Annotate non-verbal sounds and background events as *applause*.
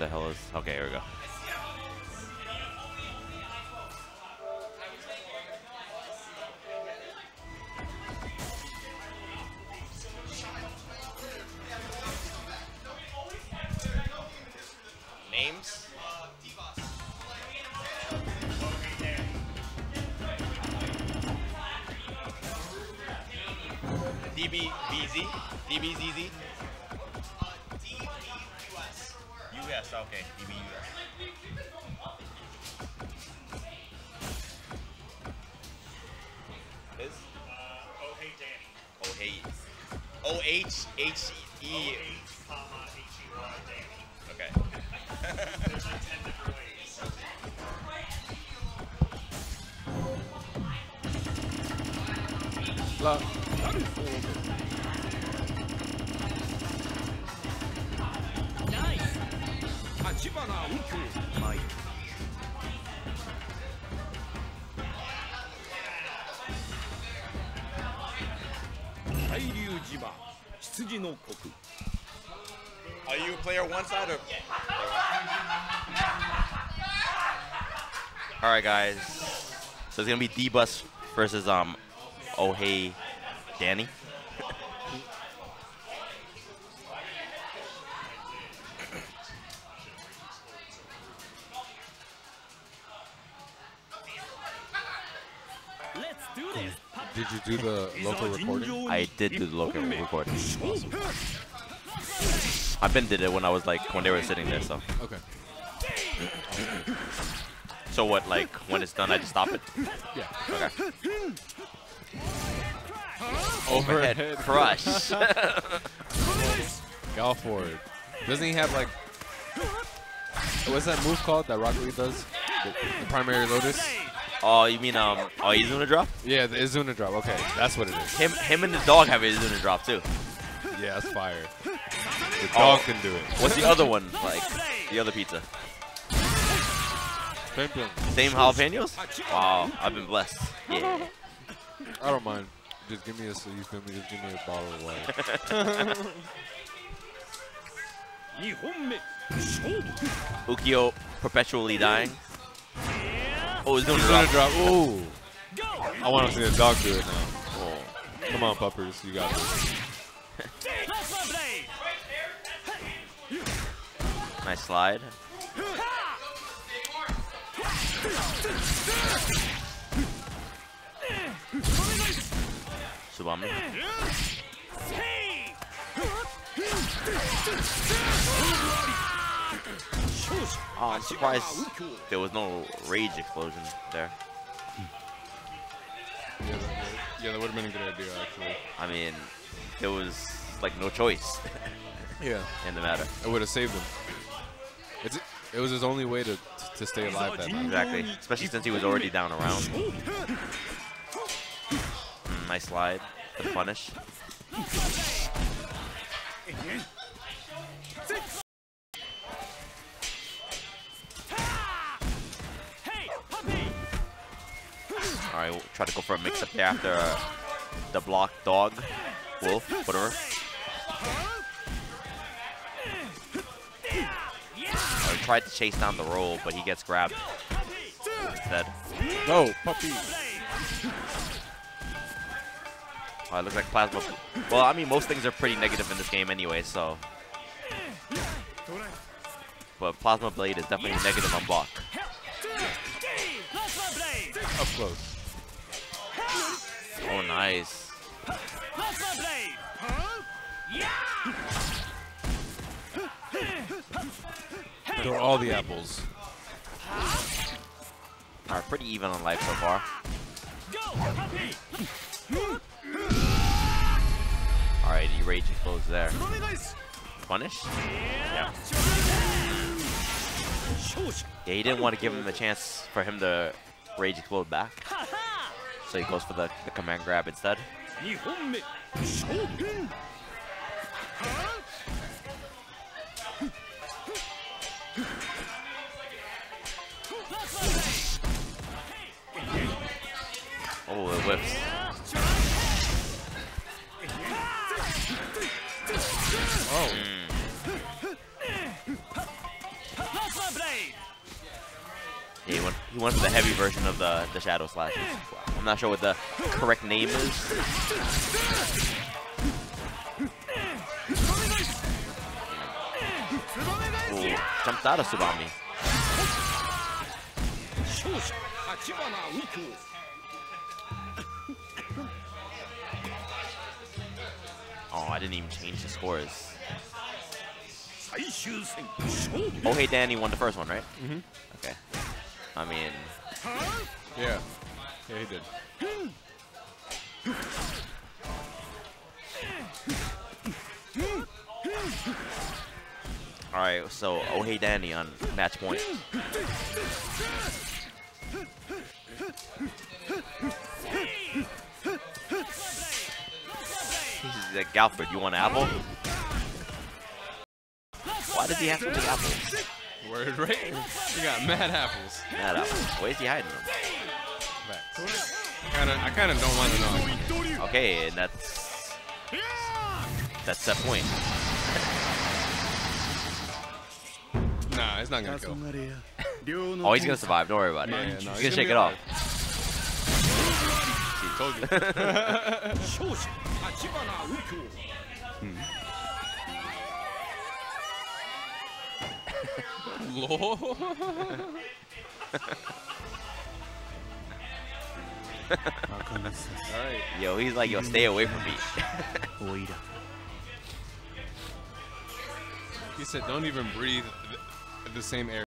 the hell is. Okay, here we go. Names? DBBZ? DBZZ? US? Okay, US. Uh, oh Hey Danny. Oh Hey. O H H E. comma H E Y Danny. Okay. There's like 10 different ways. Love. Are you a player one side or Alright guys. So it's gonna be DBus versus um Ohei Danny. Did you do the local recording? I did do the local recording. I've been did it when I was like when they were sitting there. So Okay. so what? Like when it's done, I just stop it. Yeah. Okay. Overhead Overhead crush. *laughs* Go for it. Doesn't he have like what's that move called that Rock Lee does? The, the primary Lotus? Oh, you mean um? Oh, Izuna drop? Yeah, the Izuna drop. Okay, that's what it is. Him, him, and the dog have Izuna drop too. Yeah, that's fire. The oh. dog oh. can do it. What's the other one like? The other pizza. Same jalapenos? Wow, I've been blessed. Yeah. I don't mind. Just give me a, so you feel me? Just give me a bottle of wine. *laughs* Ukyo perpetually dying. Oh, he's doing a Izuna drop. drop. Ooh. Go! I want to see the dog do it now. Oh. Come on, puppers. You got this. Plasma blade! Nice slide. Tsubame. Hey! Oh, I'm surprised there was no rage explosion there. Yeah, that, yeah, that would have been a good idea, actually. I mean, there was like no choice *laughs* Yeah. in the matter. It would have saved him. It's, it was his only way to to stay alive that night. Exactly. Especially since he was already down around. Mm, nice slide. The punish. All right, we'll try to go for a mix-up there after uh, the block dog, wolf, whatever. I tried to chase down the roll, but he gets grabbed instead. No, puppy. Oh, it looks like plasma. Well, I mean, most things are pretty negative in this game anyway, so. But plasma blade is definitely negative on block. Up close. Oh, nice. Throw all the apples. All right, pretty even on life so far. All right, he rage explodes there. Punish? Yeah. Yeah, he didn't want to give him the chance for him to rage explode back, so he goes for the, the command grab instead. Oh, it whips. went for the heavy version of the, the Shadow Slash. I'm not sure what the correct name is. Ooh, jumped out of Tsubame. Oh, I didn't even change the scores. Oh, hey, Danny won the first one, right? Mm -hmm. Okay. I mean, Yeah. Yeah, he did. all right. So, oh, hey, Danny on match point. He's like, Galford, you want an apple? Why does he have so many apples? Word, right? You got mad apples. Mad apples. Where's he hiding them? Facts. Kinda, I kind of don't want to know. Okay, and that's that's that point. Nah, it's not gonna kill. *laughs* Oh, he's gonna survive. Don't worry about it. Yeah, yeah, no, he's he's gonna gonna shake it off. *laughs* Told you. 勝 *laughs* hmm. Lord. Yo, he's like, yo, stay away from me. He said, don't even breathe the same air.